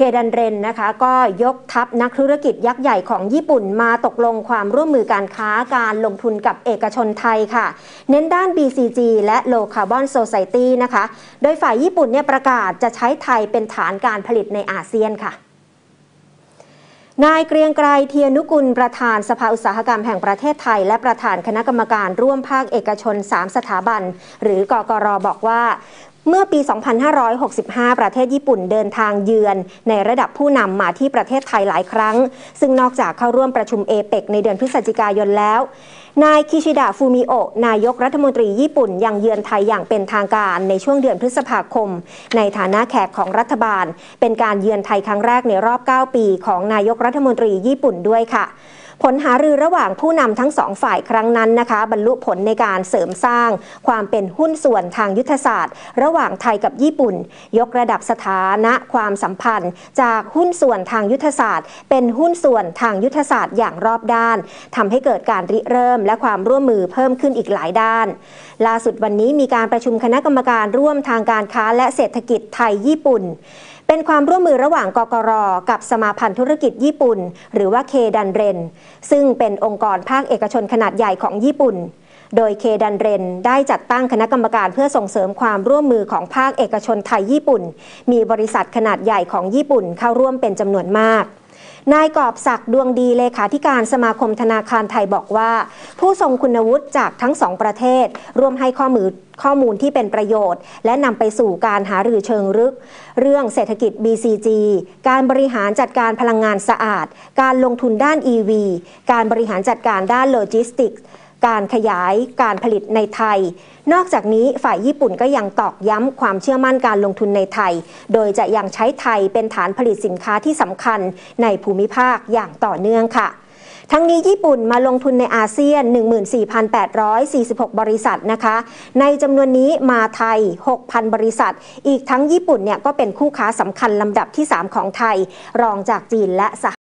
เคดันเรนนะคะก็ยกทัพนักธุรกิจยักษ์ใหญ่ของญี่ปุ่นมาตกลงความร่วมมือการค้าการลงทุนกับเอกชนไทยค่ะ เน้นด้าน BCG และ Low Carbon Society นะคะ โดยฝ่ายญี่ปุ่นเนี่ยประกาศจะใช้ไทยเป็นฐานการผลิตในอาเซียนค่ะนายเกรียงไกรเทียนุกุลประธานสภาอุตสาหกรรมแห่งประเทศไทย และประธานคณะกรรมการร่วมภาคเอกชน 3 สถาบัน หรือกกรบอกว่า เมื่อปี 2565 ประเทศญี่ปุ่นเดินทางเยือน ในระดับผู้นำมาที่ประเทศไทยหลายครั้ง ซึ่งนอกจากเข้าร่วมประชุมเอเปกในเดือนพฤศจิกายนแล้ว นายคิชิดะฟูมิโอะนายกรัฐมนตรีญี่ปุ่นยังเยือนไทยอย่างเป็นทางการในช่วงเดือนพฤษภาคม ในฐานะแขกของรัฐบาล เป็นการเยือนไทยครั้งแรกในรอบ 9 ปี ของนายกรัฐมนตรีญี่ปุ่นด้วยค่ะ ผลหารือระหว่างผู้นำทั้งสองฝ่ายครั้งนั้นนะคะ บรรลุผลในการเสริมสร้าง ความเป็นหุ้นส่วนทางยุทธศาสตร์ ระหว่างไทยกับญี่ปุ่น ยกระดับสถานะความสัมพันธ์ จากหุ้นส่วนทางยุทธศาสตร์ เป็นหุ้นส่วนทางยุทธศาสตร์อย่างรอบด้านทำให้เกิดการริเริ่ม และความร่วมมือเพิ่มขึ้นอีกหลายด้าน ล่าสุดวันนี้มีการประชุมคณะกรรมการร่วมทางการค้าและเศรษฐกิจไทยญี่ปุ่น เป็นความร่วมมือระหว่างกกรกับสมาพันธ์ธุรกิจญี่ปุ่น หรือว่าเคดันเรน ซึ่งเป็นองค์กรภาคเอกชนขนาดใหญ่ของญี่ปุ่น โดยเคดันเรนได้จัดตั้งคณะกรรมการเพื่อส่งเสริมความร่วมมือของภาคเอกชนไทยญี่ปุ่น มีบริษัทขนาดใหญ่ของญี่ปุ่นเข้าร่วมเป็นจำนวนมาก นายกอบศักดิ์ดวงดีเลขาธิการสมาคมธนาคารไทยบอกว่า ผู้ทรงคุณวุฒิจากทั้งสองประเทศร่วมให้ข้อมูลข้อมูลที่เป็นประโยชน์ และนำไปสู่การหารือเชิงลึก เรื่องเศรษฐกิจ BCG การบริหารจัดการพลังงานสะอาด การลงทุนด้าน EV การบริหารจัดการด้านโลจิสติกส์ การขยายการผลิตในไทย นอกจากนี้ฝ่ายญี่ปุ่นก็ยังตอกย้ำความเชื่อมั่นการลงทุนในไทย โดยจะยังใช้ไทยเป็นฐานผลิตสินค้าที่สำคัญในภูมิภาคอย่างต่อเนื่องค่ะทั้งนี้ญี่ปุ่นมาลงทุนในอาเซียน 14,846 บริษัทนะคะ ในจำนวนนี้มาไทย 6,000 บริษัท อีกทั้งญี่ปุ่นเนี่ยก็เป็นคู่ค้าสำคัญลำดับที่ 3 ของไทย รองจากจีนและสห